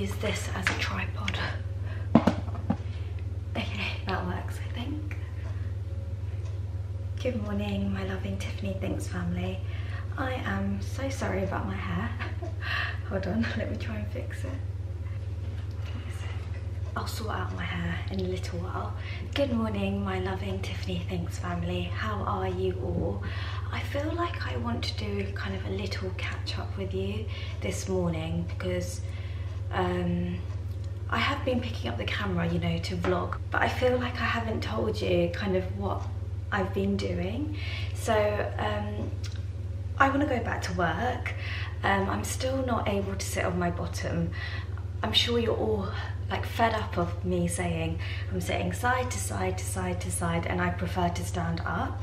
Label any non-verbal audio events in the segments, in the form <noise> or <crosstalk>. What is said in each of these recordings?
use this as a tripod. Okay, that works, I think. Good morning, my loving Tiffany Thinks family. I am so sorry about my hair. <laughs> Hold on, <laughs> let me try and fix it. I'll sort out my hair in a little while. Good morning, my loving Tiffany Thinks family. How are you all? I feel like I want to do kind of a little catch up with you this morning because um, I have been picking up the camera, you know, to vlog, but I feel like I haven't told you kind of what I've been doing. So um, I want to go back to work. Um, I'm still not able to sit on my bottom. I'm sure you're all like fed up of me saying I'm sitting side to side to side to side and I prefer to stand up.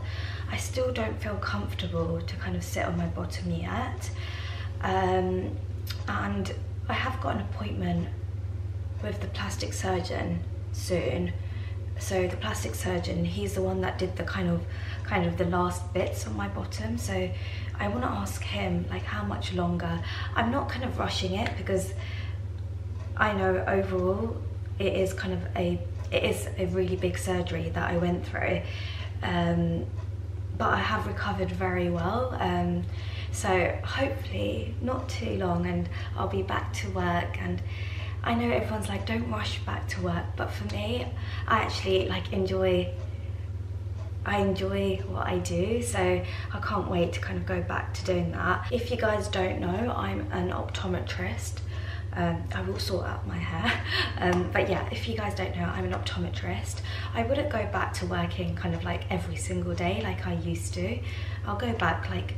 I still don't feel comfortable to kind of sit on my bottom yet. Um, and I have got an appointment with the plastic surgeon soon. So the plastic surgeon, he's the one that did the kind of kind of the last bits on my bottom. So I want to ask him like how much longer. I'm not kind of rushing it because I know overall it is kind of a it is a really big surgery that I went through. Um, but I have recovered very well. Um, so hopefully not too long and I'll be back to work and I know everyone's like don't rush back to work but for me I actually like enjoy I enjoy what I do so I can't wait to kind of go back to doing that. If you guys don't know I'm an optometrist um, I will sort out my hair. <laughs> Um, but yeah, if you guys don't know, I'm an optometrist. I wouldn't go back to working kind of like every single day like I used to. I'll go back like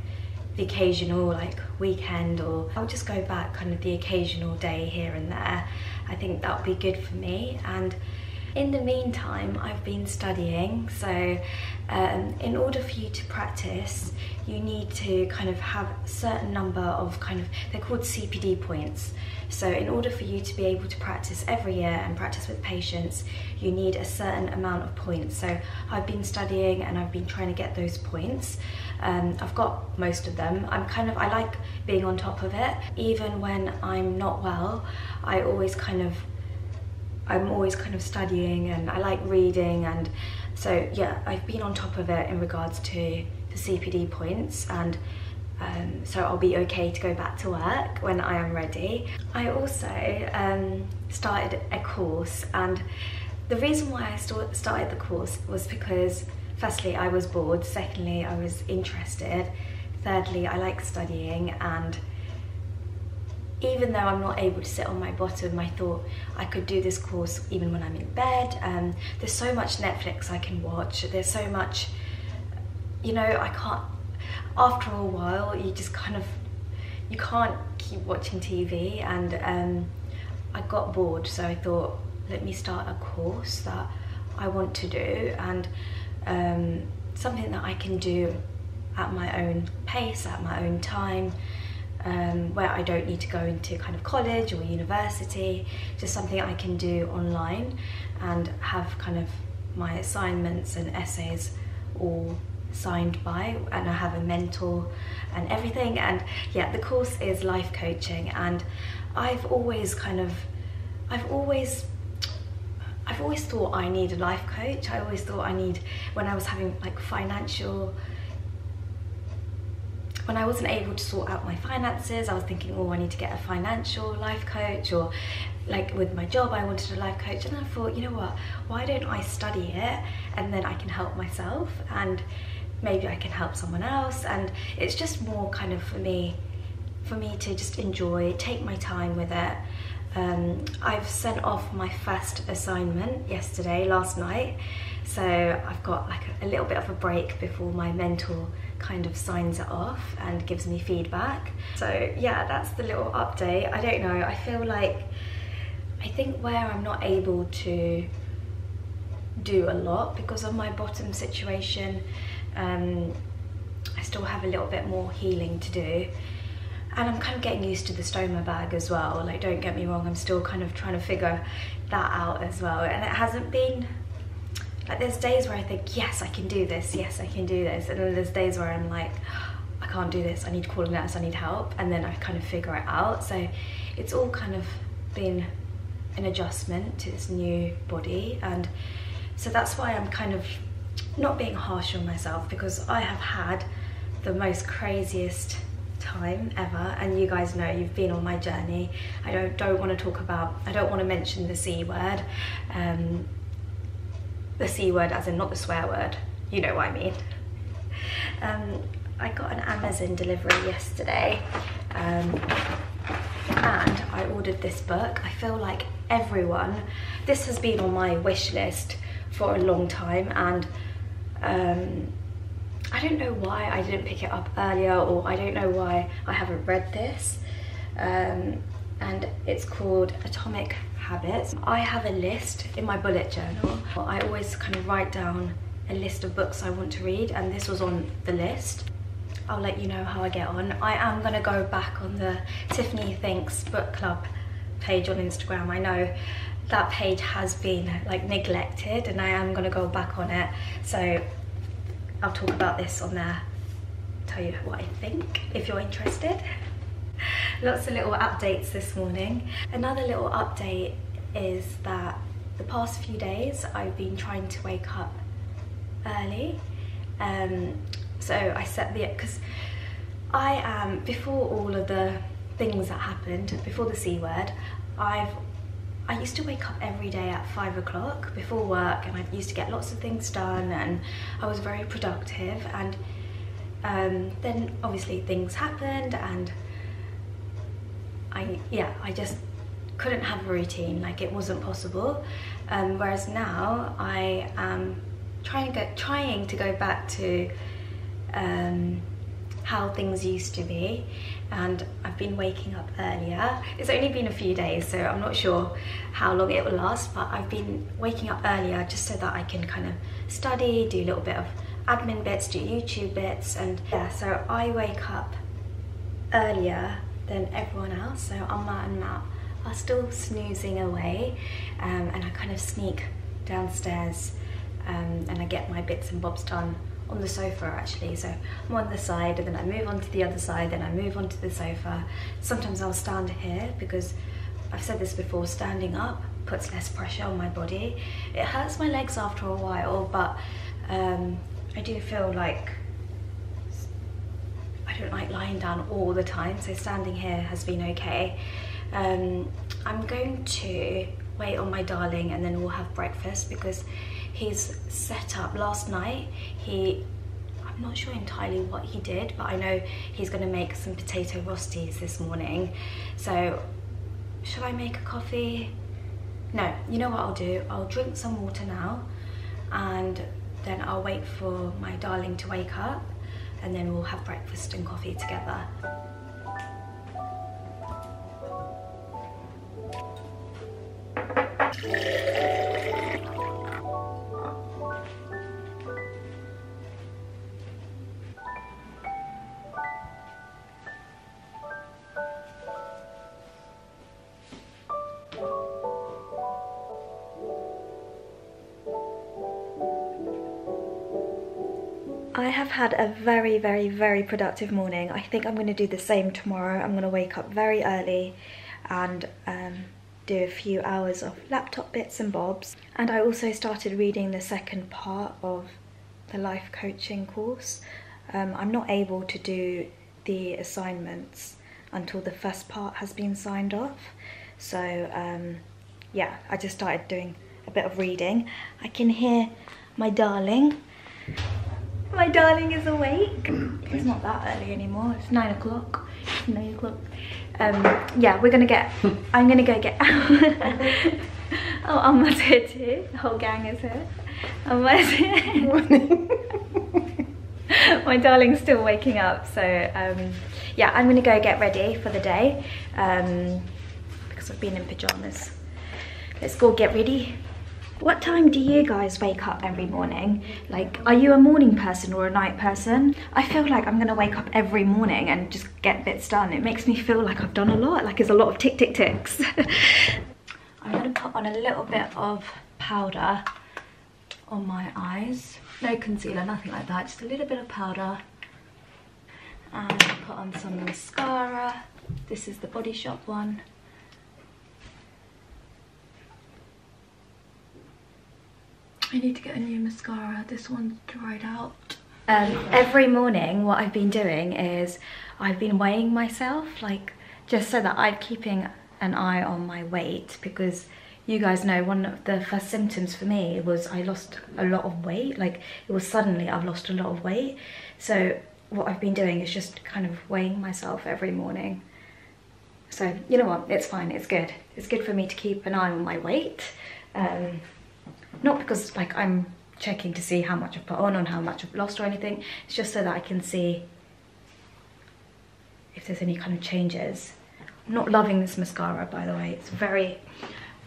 the occasional like weekend or I'll just go back kind of the occasional day here and there. I think that would be good for me and in the meantime I've been studying so um, in order for you to practice you need to kind of have a certain number of kind of they're called CPD points so in order for you to be able to practice every year and practice with patients, you need a certain amount of points. So I've been studying and I've been trying to get those points. Um, I've got most of them. I'm kind of, I like being on top of it. Even when I'm not well, I always kind of, I'm always kind of studying and I like reading and so yeah, I've been on top of it in regards to the CPD points and um, so I'll be okay to go back to work when I am ready. I also um, started a course and the reason why I started the course was because firstly I was bored, secondly I was interested, thirdly I like studying and even though I'm not able to sit on my bottom, I thought I could do this course even when I'm in bed. Um, there's so much Netflix I can watch, there's so much, you know, I can't, after a while you just kind of you can't keep watching TV and um, I got bored so I thought let me start a course that I want to do and um, something that I can do at my own pace, at my own time, um, where I don't need to go into kind of college or university, just something I can do online and have kind of my assignments and essays all signed by and I have a mentor and everything. And yeah the course is life coaching and I've always kind of I've always I've always thought I need a life coach. I always thought I need when I was having like financial when I wasn't able to sort out my finances I was thinking oh I need to get a financial life coach or like with my job I wanted a life coach. And I thought you know what? Why don't I study it and then I can help myself and maybe I can help someone else? And it's just more kind of for me for me to just enjoy take my time with it. Um, I've sent off my first assignment yesterday last night. So I've got like a, a little bit of a break before my mentor kind of signs it off and gives me feedback. So yeah that's the little update. I don't know I feel like I think where I'm not able to do a lot because of my bottom situation um, I still have a little bit more healing to do. And I'm kind of getting used to the stoma bag as well. Like don't get me wrong I'm still kind of trying to figure that out as well. And it hasn't been like there's days where I think yes I can do this. Yes I can do this. And then there's days where I'm like I can't do this. I need to call a nurse. I need help. And then I kind of figure it out. So it's all kind of been an adjustment to this new body. And so that's why I'm kind of not being harsh on myself because I have had the most craziest time ever. And you guys know you've been on my journey. I don't don't want to talk about I don't want to mention the C word. Um, the C word as in not the swear word. You know what I mean. Um, I got an Amazon delivery yesterday um, and I ordered this book. I feel like everyone this has been on my wish list for a long time and um, I don't know why I didn't pick it up earlier or I don't know why I haven't read this. Um, and it's called Atomic Habits. I have a list in my bullet journal. I always kind of write down a list of books I want to read and this was on the list. I'll let you know how I get on. I am going to go back on the Tiffany Thinks book club page on Instagram. I know that page has been like neglected and I am going to go back on it. So I'll talk about this on there, tell you what I think if you're interested. <laughs> Lots of little updates this morning. Another little update is that the past few days I've been trying to wake up early. Um, so I set the, because I am, before all of the things that happened, before the C word, I've I used to wake up every day at five o'clock before work and I used to get lots of things done and I was very productive and um, then obviously things happened and I yeah I just couldn't have a routine like it wasn't possible um, whereas now I am trying to go trying to go back to um, how things used to be and I've been waking up earlier. It's only been a few days so I'm not sure how long it will last but I've been waking up earlier just so that I can kind of study, do a little bit of admin bits, do YouTube bits and yeah so I wake up earlier than everyone else so Amma and Matt are still snoozing away um, and I kind of sneak downstairs um, and I get my bits and bobs done on the sofa actually. So I'm on the side and then I move on to the other side, then I move on to the sofa. Sometimes I'll stand here because I've said this before, standing up puts less pressure on my body. It hurts my legs after a while, but um, I do feel like Don't like lying down all the time, so standing here has been okay. Um, I'm going to wait on my darling and then we'll have breakfast because he's set up. Last night he I'm not sure entirely what he did but I know he's going to make some potato rosties this morning. So should I make a coffee? No you know what I'll do? I'll drink some water now and then I'll wait for my darling to wake up and then we'll have breakfast and coffee together had a very, very, very productive morning. I think I'm going to do the same tomorrow. I'm going to wake up very early and um, do a few hours of laptop bits and bobs. And I also started reading the second part of the life coaching course. Um, I'm not able to do the assignments until the first part has been signed off. So um, yeah, I just started doing a bit of reading. I can hear my darling my darling is awake. <clears throat> It's not that early anymore. It's nine o'clock. Nine o'clock. Um, yeah, we're gonna get. <laughs> I'm gonna go get. <laughs> oh, Amma's here too. The whole gang is here. Amma's here. <laughs> my darling's still waking up, so um, yeah, I'm gonna go get ready for the day um, because I've been in pajamas. Let's go get ready. What time do you guys wake up every morning? Like, are you a morning person or a night person? I feel like I'm gonna wake up every morning and just get bits done. It makes me feel like I've done a lot, like it's a lot of tick tick ticks. <laughs> I'm gonna put on a little bit of powder on my eyes. No concealer, nothing like that, just a little bit of powder. And put on some mascara. This is the Body Shop one. I need to get a new mascara. This one's dried out. Um, every morning what I've been doing is I've been weighing myself like just so that I'm keeping an eye on my weight because you guys know one of the first symptoms for me was I lost a lot of weight like it was suddenly I've lost a lot of weight. So what I've been doing is just kind of weighing myself every morning. So you know what? It's fine. It's good. It's good for me to keep an eye on my weight. Um, not because like I'm checking to see how much I've put on and how much I've lost or anything. It's just so that I can see if there's any kind of changes. I'm not loving this mascara by the way. It's very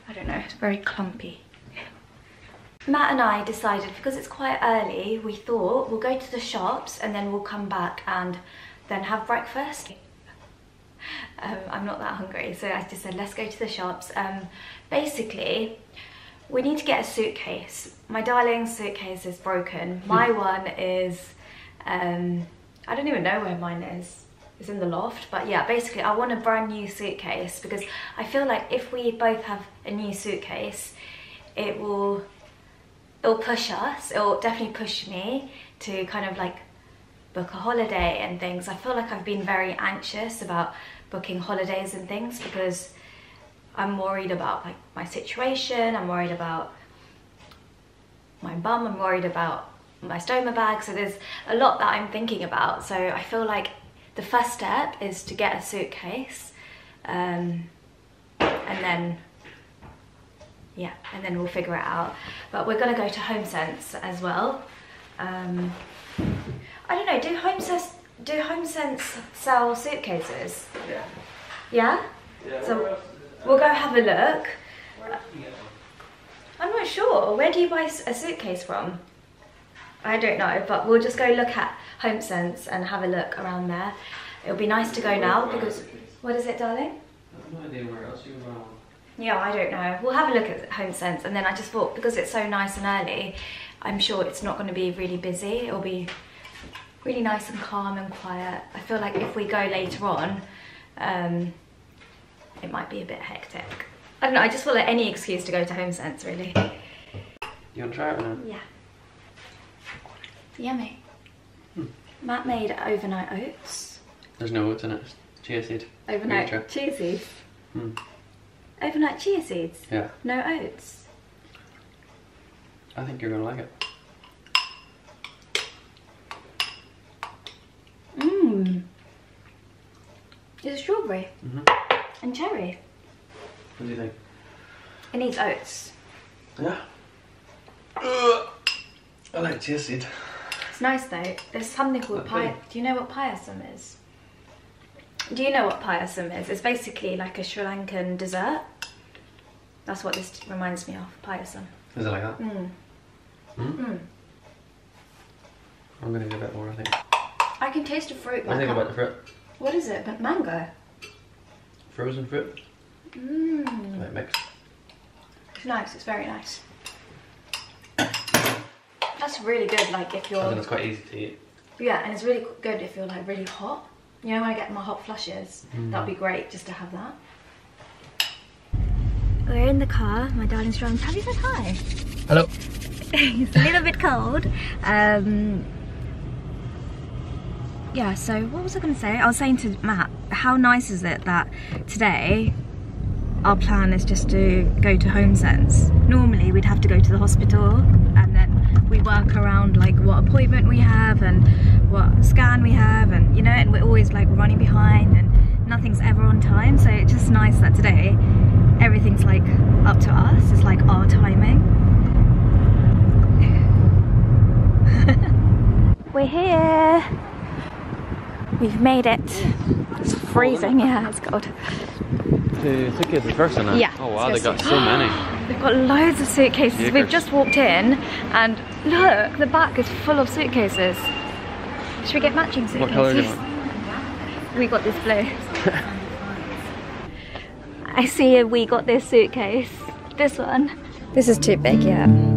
I don't know it's very clumpy. Matt and I decided because it's quite early we thought we'll go to the shops and then we'll come back and then have breakfast. Um, I'm not that hungry so I just said let's go to the shops. Um, basically we need to get a suitcase. My darling's suitcase is broken. My hmm. one is um, I don't even know where mine is. It's in the loft but yeah basically I want a brand new suitcase because I feel like if we both have a new suitcase it will it'll push us. It'll definitely push me to kind of like book a holiday and things. I feel like I've been very anxious about booking holidays and things because I'm worried about like my situation I'm worried about my bum I'm worried about my stoma bag so there's a lot that I'm thinking about. So I feel like the first step is to get a suitcase um, and then yeah and then we'll figure it out. But we're gonna go to HomeSense as well. Um, I don't know do HomeSense do HomeSense sell suitcases? Yeah. Yeah, yeah so we'll go have a look I'm not sure where do you buy a suitcase from I don't know, but we'll just go look at HomeSense and have a look around there. It'll be nice to go now because, what is it, darling? I have no idea where else you are. Yeah, I don't know. We'll have a look at HomeSense and then I just thought because it's so nice and early, I'm sure it's not going to be really busy. It'll be really nice and calm and quiet. I feel like if we go later on, um, it might be a bit hectic. I don't know, I just feel like any excuse to go to HomeSense really. You want to try it now? Yeah. Yummy. Hmm. Matt made overnight oats. There's no oats in it. Chia seed. Overnight chia seeds. Hmm. Overnight chia seeds. Yeah. No oats. I think you're gonna like it. Mmm. It's strawberry mm -hmm. And cherry. What do you think? It needs oats. Yeah. Uh, I like chia seed. It's nice though. There's something called pie. Do you know what payasam is? Do you know what payasam is? It's basically like a Sri Lankan dessert. That's what this reminds me of, payasam. Is it like that? Mm. Mm? mm. I'm gonna need a bit more, I think. I can taste the fruit. You think about the fruit? What is it? But mango? Frozen fruit. Mmm. Like mixed. It's nice, it's very nice. That's really good, like if you're... And it's quite easy to eat. Yeah, and it's really good if you're like really hot. You know when I get my hot flushes, mm. that would be great just to have that. We're in the car, my darling's driving. Have you said hi? Hello. <laughs> it's a little bit cold. Um, yeah, so what was I going to say? I was saying to Matt, how nice is it that today our plan is just to go to HomeSense. Normally we'd have to go to the hospital and then we work around like what appointment we have and what scan we have and you know and we're always like running behind and nothing's ever on time so it's just nice that today everything's like up to us it's like our timing we're here we've made it it's freezing yeah it's cold the suitcases first, isn't it? Yeah. Oh wow, they got so many. They've got loads of suitcases. Yakers. We've just walked in and look, the back is full of suitcases. Should we get matching suitcases? What colour do you want? We got this blue. <laughs> I see we got this suitcase. This one. This is too big, yeah.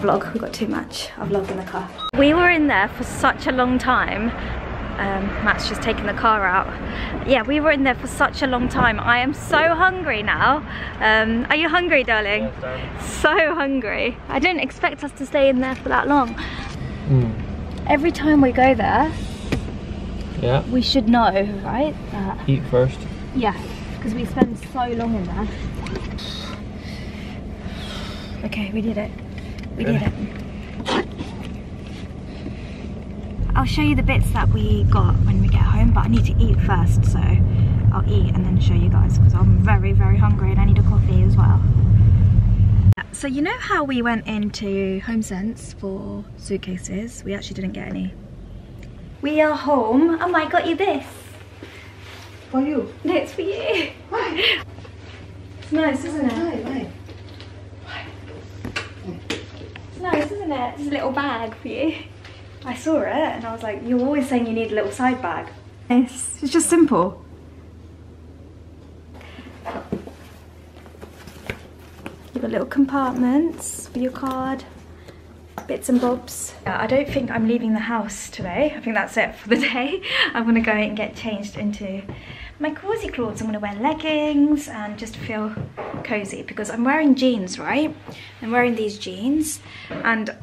Can't vlog, we've got too much. I'll vlog in the car. We were in there for such a long time. Um, Matt's just taking the car out. Yeah, we were in there for such a long time. I am so hungry now. Um, are you hungry, darling? Yes. So hungry. I didn't expect us to stay in there for that long. Mm. Every time we go there, Yeah. we should know, right? That, Eat first. yeah, because we spend so long in there. Okay, we did it. We did it. I'll show you the bits that we got when we get home, but I need to eat first, so I'll eat and then show you guys because I'm very, very hungry and I need a coffee as well. So you know how we went into HomeSense for suitcases? We actually didn't get any. We are home. Oh, I got you this. For you. No, it's for you. Why? It's nice, isn't it? Why? Why? It's nice, isn't it? It's a little bag for you. I saw it and I was like, you're always saying you need a little side bag. It's, it's just simple. You've got little compartments for your card, bits and bobs. I don't think I'm leaving the house today. I think that's it for the <laughs> day. I'm gonna go and get changed into my cozy clothes. I'm gonna wear leggings and just feel cozy because I'm wearing jeans, right? I'm wearing these jeans and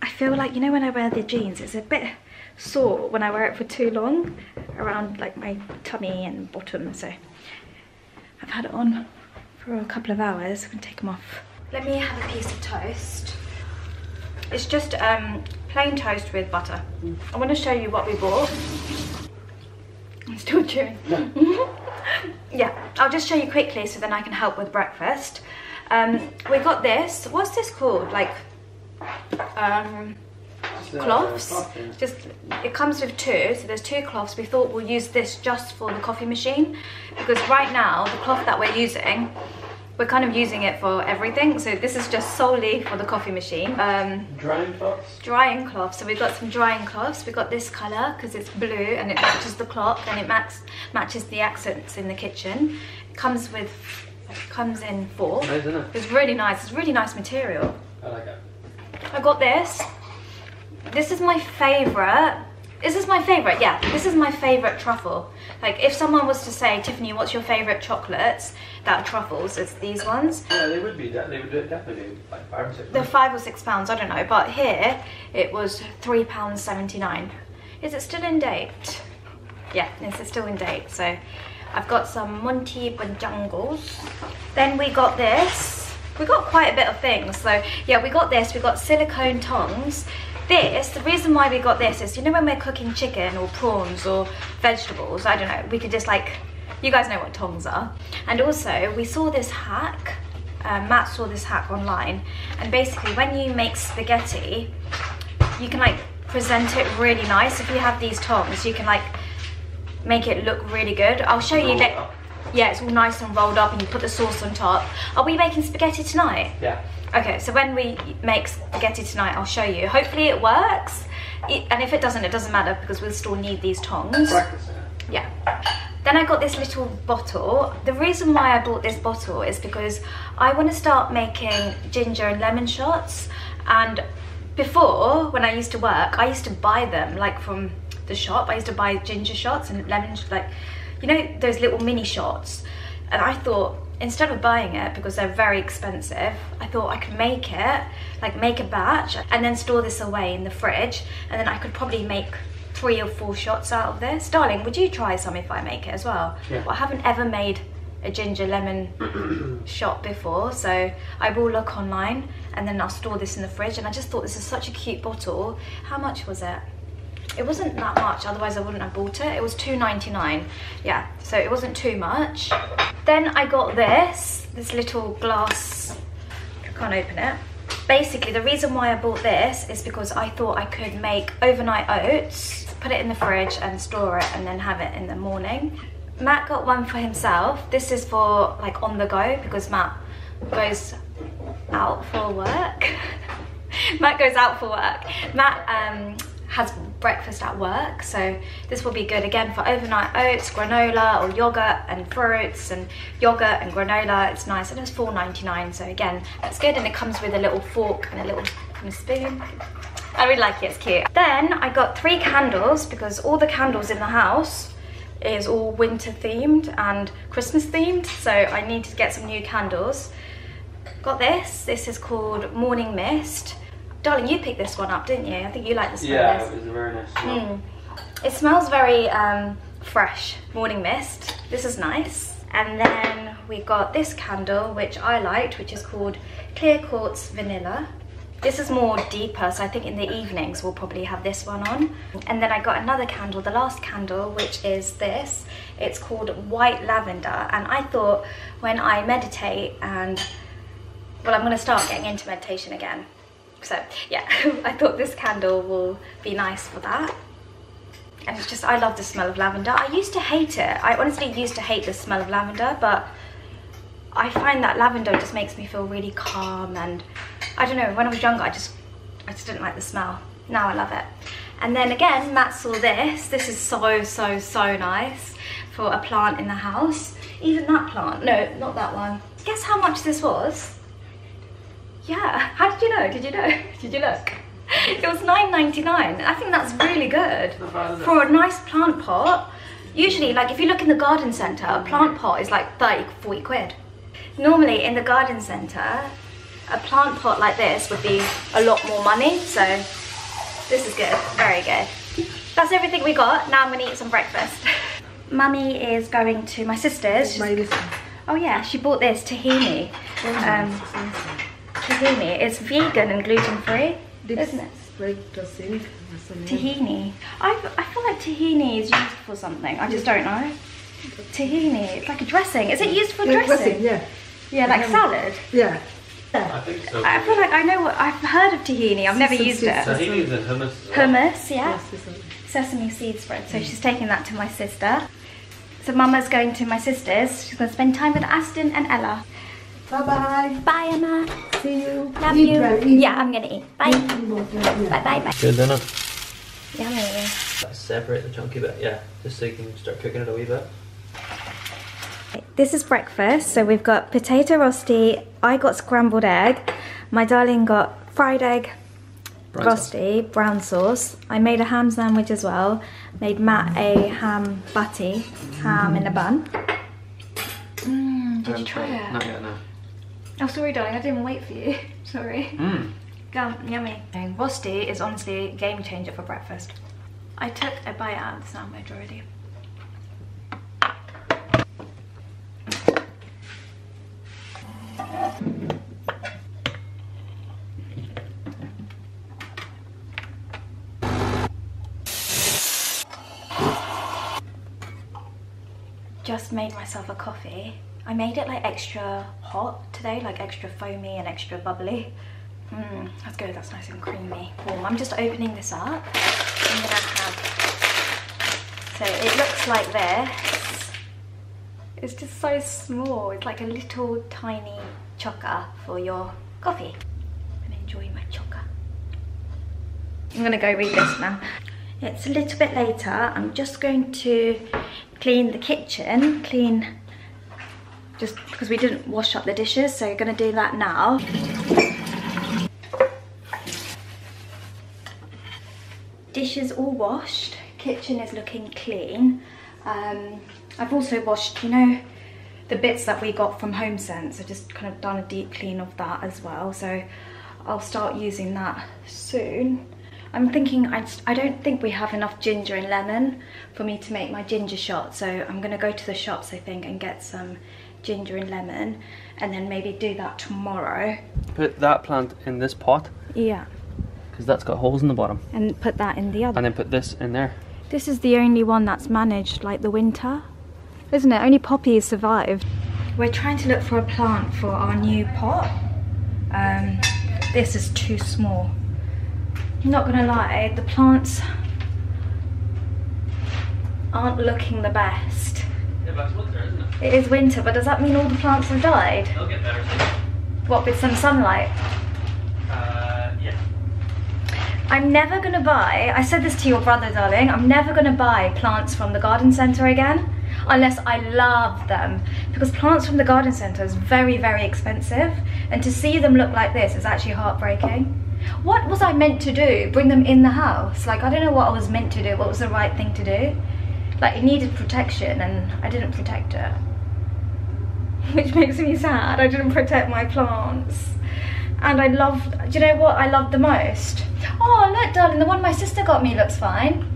I feel like, you know when I wear the jeans, it's a bit sore when I wear it for too long around like my tummy and bottom. So I've had it on for a couple of hours. I'm gonna take them off. Let me have a piece of toast. It's just um, plain toast with butter. I want to show you what we bought. I'm still chewing. <laughs> yeah, I'll just show you quickly so then I can help with breakfast. Um, we got this. What's this called? Like um, cloths. Just it comes with two, so there's two cloths. We thought we'll use this just for the coffee machine because right now the cloth that we're using, we're kind of using it for everything. So this is just solely for the coffee machine. Um, Drying cloths. drying cloths. So we've got some drying cloths. We've got this colour because it's blue and it matches the cloth and it max matches the accents in the kitchen. It comes with comes in four. Nice, isn't it? It's really nice. It's really nice material. I like it. I got this. This is my favourite. Is this my favourite? Yeah, this is my favourite truffle. Like, if someone was to say, Tiffany, what's your favourite chocolates that are truffles? It's these ones. Yeah, they would be. They would definitely be like five or six. They're five or six pounds, I don't know. But here, it was three pounds seventy-nine. Is it still in date? Yeah, this is still in date. So, I've got some Monty Bojangles. Then we got this. We got quite a bit of things. So, yeah, we got this. We got silicone tongs. This, the reason why we got this is, you know when we're cooking chicken or prawns or vegetables, I don't know, we could just like, you guys know what tongs are. And also, we saw this hack, um, Matt saw this hack online, and basically when you make spaghetti, you can like present it really nice. If you have these tongs, you can like make it look really good. I'll show you that. Yeah, it's all nice and rolled up and you put the sauce on top. Are we making spaghetti tonight? Yeah. Okay, so when we make spaghetti tonight, I'll show you. Hopefully it works. It- and if it doesn't, it doesn't matter because we'll still need these tongs. Practice it. Yeah. Then I got this little bottle. The reason why I bought this bottle is because I want to start making ginger and lemon shots. And before, when I used to work, I used to buy them like from the shop. I used to buy ginger shots and lemon, like, you know, those little mini shots. And I thought, instead of buying it because they're very expensive, I thought I could make it, like make a batch and then store this away in the fridge. And then I could probably make three or four shots out of this. Darling, would you try some if I make it as well? Yeah. Well, I haven't ever made a ginger lemon <clears throat> shot before, so I will look online and then I'll store this in the fridge. And I just thought this is such a cute bottle. How much was it? It wasn't that much, otherwise I wouldn't have bought it. It was $2.99. Yeah, so it wasn't too much. Then I got this, this little glass, I can't open it. Basically, the reason why I bought this is because I thought I could make overnight oats, put it in the fridge and store it and then have it in the morning. Matt got one for himself. This is for like on the go because Matt goes out for work. <laughs> Matt goes out for work. Matt um, has breakfast at work. So this will be good again for overnight oats, granola or yogurt and fruits and yogurt and granola. It's nice and it's $4.99. So again, that's good. And it comes with a little fork and a little kind of spoon. I really like it, it's cute. Then I got three candles because all the candles in the house is all winter themed and Christmas themed. So I need to get some new candles. Got this, this is called Morning Mist. Darling, you picked this one up, didn't you? I think you like the smell Yeah, of it this. was a very nice smell. Mm. It smells very um, fresh, morning mist. This is nice. And then we got this candle, which I liked, which is called Clear Quartz Vanilla. This is more deeper, so I think in the evenings we'll probably have this one on. And then I got another candle, the last candle, which is this. It's called White Lavender. And I thought when I meditate and, well, I'm gonna start getting into meditation again. So yeah, <laughs> I thought this candle will be nice for that. And it's just, I love the smell of lavender. I used to hate it. I honestly used to hate the smell of lavender, but I find that lavender just makes me feel really calm and I don't know, when I was younger I just I just didn't like the smell. Now I love it. And then again, Matt saw this. This is so, so, so nice for a plant in the house. Even that plant, no, not that one. Guess how much this was? Yeah, how did you know? Did you know? <laughs> Did you look? It was $9.99. I think that's really good. Not bad, is it? For a nice plant pot, usually like if you look in the garden centre, a plant pot is like 30, 40 quid. Normally in the garden centre, a plant pot like this would be a lot more money, so this is good, very good. That's everything we got. Now I'm gonna eat some breakfast. <laughs> Mummy is going to my sister's. My. Oh yeah, she bought this tahini. Um, tahini. It's vegan and gluten free, isn't it? Breakfast in Tahini. I, I feel like tahini is used for something. I just don't know. Tahini. It's like a dressing. Is it used for Yeah, dressing? dressing, yeah. Yeah, like salad. Yeah. I think so. I feel like I know what I've heard of tahini. I've never used it. Tahini and hummus. as well. Hummus, yeah. Sesame seed spread. So she's taking that to my sister. So Mama's going to my sister's. She's going to spend time with Aston and Ella. Bye-bye. Bye, Emma. See you. Love Eat you. well. Yeah, I'm gonna eat. Bye. Eat. Bye, bye, bye. Good, isn't it? Yummy. Separate the chunky bit, yeah. Just so you can start cooking it a wee bit. This is breakfast. So we've got potato rosti. I got scrambled egg. My darling got fried egg, Brown sauce. rosti, brown sauce. I made a ham sandwich as well. Made Matt a ham butty, ham in a bun. Mm, did you try it? Not yet, no. Oh, sorry, darling. I didn't wait for you. <laughs> sorry. Mmm. Yum, yummy. Rosti is honestly a game changer for breakfast. I took a bite out of the sandwich already. Just made myself a coffee. I made it like extra hot today, like extra foamy and extra bubbly. Mmm, that's good, that's nice and creamy. Warm. I'm just opening this up. I'm gonna have, so it looks like this. It's just so small. It's like a little tiny chocker for your coffee. And enjoy my chocker. I'm gonna go read this now. It's a little bit later. I'm just going to clean the kitchen, clean just because we didn't wash up the dishes, so you're gonna do that now. Dishes all washed, kitchen is looking clean. Um, I've also washed, you know, the bits that we got from HomeSense. I've just kind of done a deep clean of that as well. So I'll start using that soon. I'm thinking, I, I don't think we have enough ginger and lemon for me to make my ginger shot. So I'm gonna go to the shops, I think, and get some ginger and lemon and then maybe do that tomorrow. Put that plant in this pot Yeah. because that's got holes in the bottom. And put that in the other. And then put this in there. This is the only one that's managed like the winter, isn't it? Only poppies survived. We're trying to look for a plant for our new pot. Um, this is too small. I'm not gonna lie, the plants aren't looking the best. But it's winter, isn't it? It is winter, but does that mean all the plants have died? They'll get better soon. What, with some sunlight? Uh, yeah. I'm never gonna buy, I said this to your brother, darling, I'm never gonna buy plants from the garden centre again unless I love them because plants from the garden centre is very, very expensive and to see them look like this is actually heartbreaking. What was I meant to do? Bring them in the house? Like, I don't know what I was meant to do, what was the right thing to do. Like, it needed protection and I didn't protect it. Which makes me sad, I didn't protect my plants. And I love, do you know what I love the most? Oh, look, darling, the one my sister got me looks fine.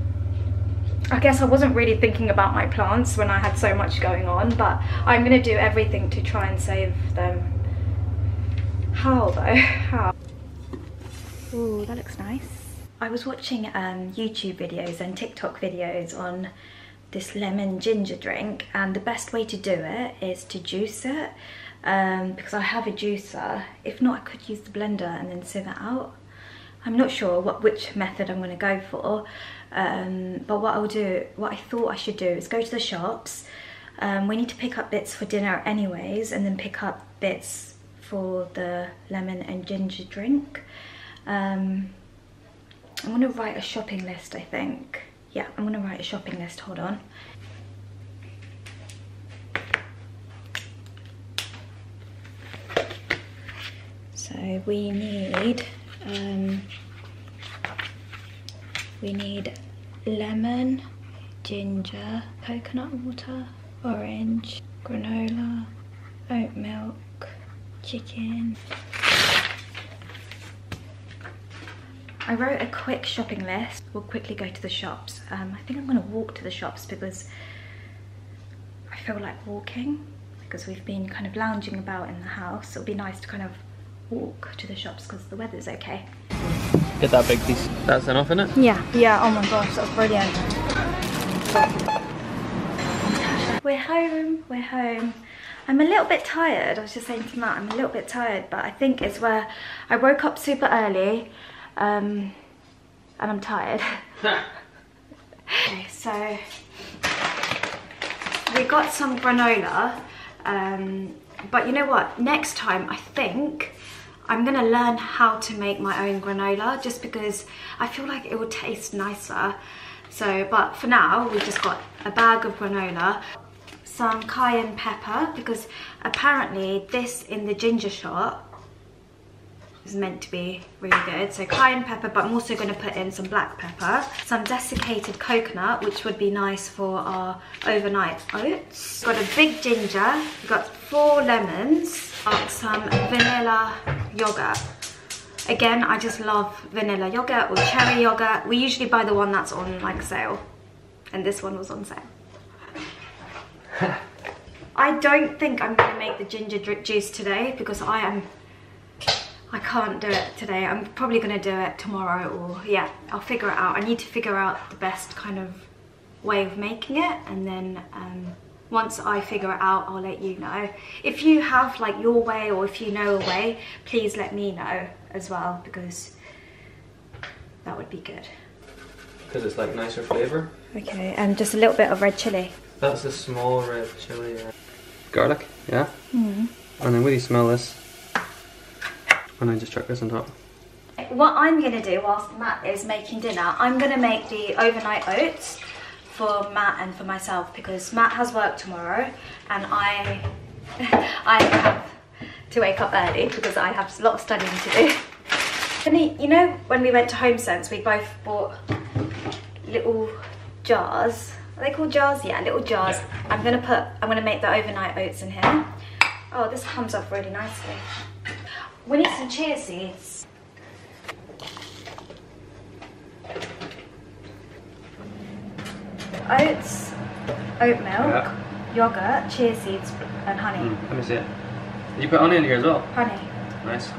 I guess I wasn't really thinking about my plants when I had so much going on, but I'm gonna do everything to try and save them. How though? How? Ooh, that looks nice. I was watching um, YouTube videos and TikTok videos on this lemon ginger drink and the best way to do it is to juice it um, because I have a juicer. If not, I could use the blender and then sieve it out. I'm not sure what which method I'm going to go for, um, but what I'll do, what I thought I should do is go to the shops. Um, we need to pick up bits for dinner anyways, and then pick up bits for the lemon and ginger drink. Um, I'm going to write a shopping list, I think. Yeah, I'm to write a shopping list, hold on. So we need um, we need lemon, ginger, coconut water, orange, granola, oat milk, chicken. I wrote a quick shopping list. We'll quickly go to the shops. Um, I think I'm gonna walk to the shops because I feel like walking because we've been kind of lounging about in the house. It'll be nice to kind of walk to the shops because the weather's okay. Get that big piece. That's enough, isn't it? Yeah, yeah, oh my gosh, that's brilliant. We're home, we're home. I'm a little bit tired, I was just saying to Matt, I'm a little bit tired, but I think it's where I woke up super early um, and I'm tired. okay, <laughs> so we got some granola, um, but you know what, next time I think I'm gonna learn how to make my own granola just because I feel like it will taste nicer. So, but for now, we just got a bag of granola, some cayenne pepper, because apparently this in the ginger shot is meant to be really good. So cayenne pepper, but I'm also gonna put in some black pepper, some desiccated coconut, which would be nice for our overnight oats. Got a big ginger, we've got four lemons, got some vanilla yogurt. Again, I just love vanilla yogurt or cherry yogurt. We usually buy the one that's on like sale. And this one was on sale. <laughs> I don't think I'm gonna make the ginger drip juice today because I am I can't do it today. I'm probably gonna do it tomorrow or yeah, I'll figure it out. I need to figure out the best kind of way of making it and then um, once I figure it out, I'll let you know. If you have like your way or if you know a way, please let me know as well because that would be good. Because it's like nicer flavour. Okay, and just a little bit of red chilli. That's a small red chili. Yeah. Garlic, yeah. Mm. And then will you smell this? And then just chuck this on top. What I'm gonna do whilst Matt is making dinner, I'm gonna make the overnight oats for Matt and for myself because Matt has work tomorrow and I <laughs> I have to wake up early because I have a lot of studying to do. And he, you know when we went to Home Sense we both bought little jars. Are they called jars? Yeah, little jars. Yeah. I'm gonna put I'm gonna make the overnight oats in here. Oh, this comes off really nicely. We need some chia seeds. Oats, oat milk, Yeah. yogurt, chia seeds, and honey. Mm, let me see it. You put honey in here as well. Honey. Nice.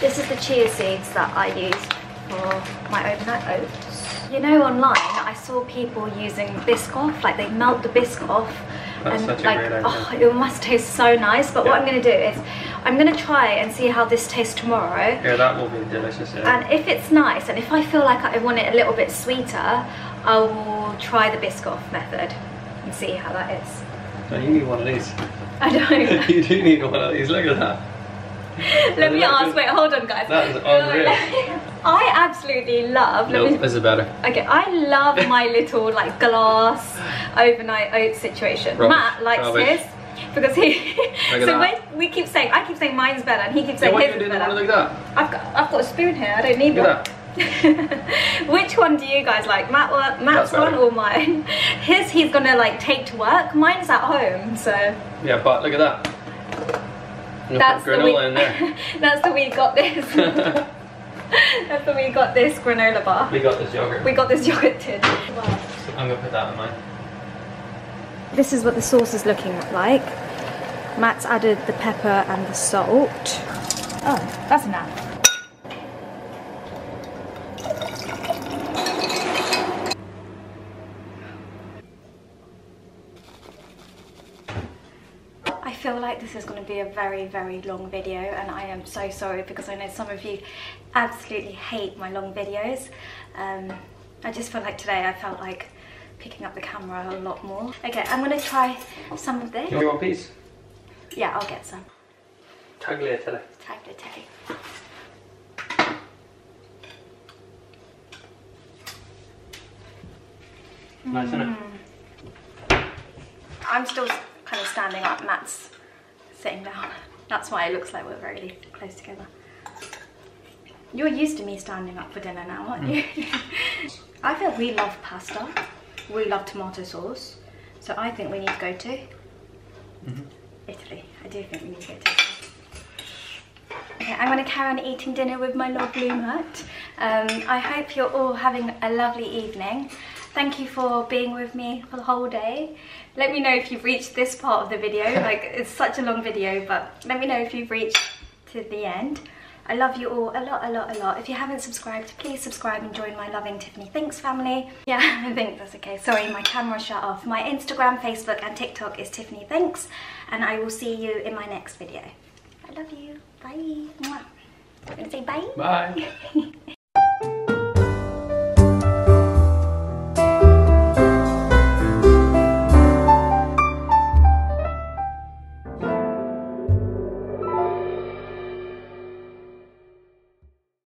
This is the chia seeds that I use for my overnight oats. You know, online I saw people using Biscoff, like they melt the Biscoff That's and such a like, great oh, idea. oh, it must taste so nice. But what I'm gonna do is, I'm gonna try and see how this tastes tomorrow. Yeah, that will be delicious. Yeah. And if it's nice, and if I feel like I want it a little bit sweeter, I will try the Biscoff method and see how that is. So you need one of these. I don't. <laughs> you do need one of these. Look at that. <laughs> Let me ask. Wait, hold on, guys. that is unreal. <laughs> I absolutely love. Let Nope, me, this is better. Okay, I love my <laughs> little like glass overnight oats situation. Rubbish, Matt likes rubbish. his because he. so when we keep saying, I keep saying mine's better, and he keeps Yeah, saying why his you is better. it like that? I've got I've got a spoon here. I don't need Look one. that. Which one do you guys like? Matt, Matt's one or mine? His he's gonna like take to work. Mine's at home, so Yeah, but look at that. That's granola in there. <laughs> that's the we got this. <laughs> that's the we got this granola bar. we got this yogurt. We got this yogurt tin. I'm gonna put that in mine. This is what the sauce is looking like. Matt's added the pepper and the salt. Oh, that's enough. I feel like this is going to be a very, very long video, and I am so sorry because I know some of you absolutely hate my long videos. Um, I just feel like today I felt like picking up the camera a lot more. Okay, I'm going to try some of this. You want piece? Yeah, I'll get some. Tagliatelle. Tagliatelle. Nice, isn't it? I'm still kind of standing up. Matt's sitting down. That's why it looks like we're very close together. You're used to me standing up for dinner now, aren't you? <laughs> I feel we love pasta. We love tomato sauce. So I think we need to go to Italy. I do think we need to go to Italy. Okay, I'm going to carry on eating dinner with my Lord Matt. Um, I hope you're all having a lovely evening. Thank you for being with me for the whole day. Let me know if you've reached this part of the video. <laughs> Like, it's such a long video, but let me know if you've reached to the end. I love you all a lot, a lot, a lot. If you haven't subscribed, please subscribe and join my loving Tiffany Thinks family. <laughs> Yeah, I think that's okay. Sorry, my camera shut off. My Instagram, Facebook, and TikTok is Tiffany Thinks, and I will see you in my next video. I love you. Bye. Mwah. I'm gonna say bye. Bye. <laughs>